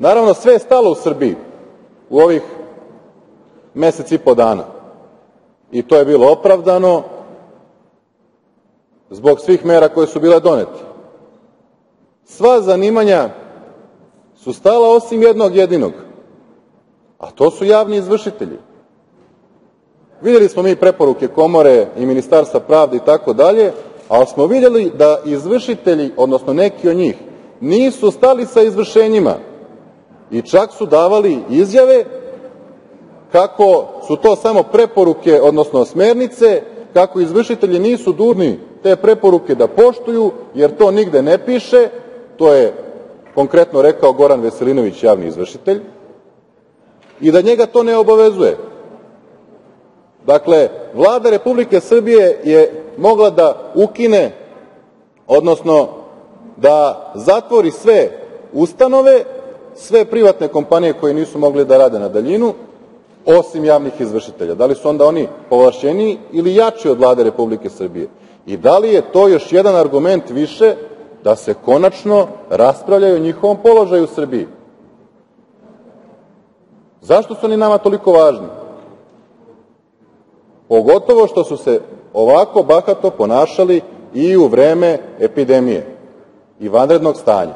Naravno, sve je stalo u Srbiji u ovih mesec i po dana i to je bilo opravdano zbog svih mera koje su bile donete. Sva zanimanja su stala osim jednog jedinog, a to su javni izvršitelji. Videli smo mi preporuke Komore i Ministarstva pravde i tako dalje, ali smo videli da izvršitelji, odnosno neki od njih, nisu stali sa izvršenjima i čak su davali izjave kako su to samo preporuke, odnosno smernice, kako izvršitelji nisu dužni te preporuke da poštuju, jer to nigde ne piše, to je konkretno rekao Goran Veselinović, javni izvršitelj, i da njega to ne obavezuje. Dakle, Vlada Republike Srbije je mogla da ukine, odnosno da zatvori sve ustanove, sve privatne kompanije koje nisu mogle da rade na daljinu, osim javnih izvršitelja. Da li su onda oni povlašćeniji ili jači od Vlade Republike Srbije? I da li je to još jedan argument više da se konačno raspravlja o njihovom položaju u Srbiji? Zašto su oni nama toliko važni? Pogotovo što su se ovako bahato ponašali i u vreme epidemije i vanrednog stanja.